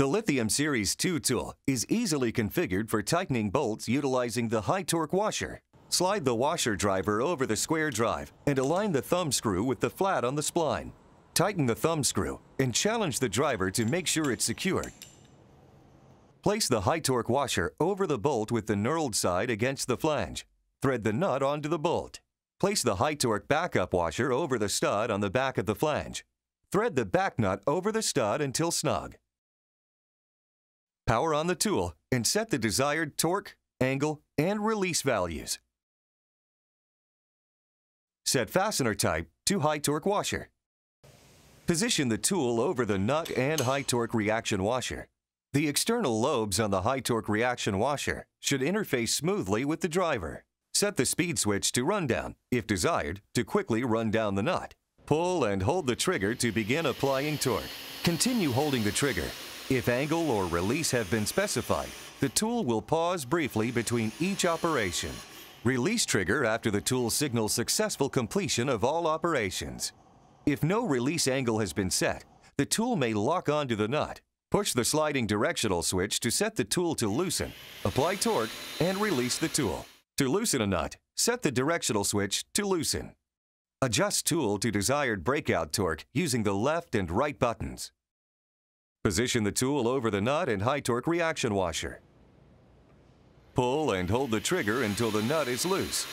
The Lithium Series 2 tool is easily configured for tightening bolts utilizing the HYTORC washer. Slide the washer driver over the square drive and align the thumb screw with the flat on the spline. Tighten the thumb screw and challenge the driver to make sure it's secured. Place the HYTORC washer over the bolt with the knurled side against the flange. Thread the nut onto the bolt. Place the HYTORC backup washer over the stud on the back of the flange. Thread the back nut over the stud until snug. Power on the tool and set the desired torque, angle, and release values. Set fastener type to HYTORC washer. Position the tool over the nut and HYTORC reaction washer. The external lobes on the HYTORC reaction washer should interface smoothly with the driver. Set the speed switch to rundown, if desired, to quickly run down the nut. Pull and hold the trigger to begin applying torque. Continue holding the trigger. If angle or release have been specified, the tool will pause briefly between each operation. Release trigger after the tool signals successful completion of all operations. If no release angle has been set, the tool may lock onto the nut. Push the sliding directional switch to set the tool to loosen, apply torque, and release the tool. To loosen a nut, set the directional switch to loosen. Adjust tool to desired breakout torque using the left and right buttons. Position the tool over the nut and HYTORC reaction washer. Pull and hold the trigger until the nut is loose.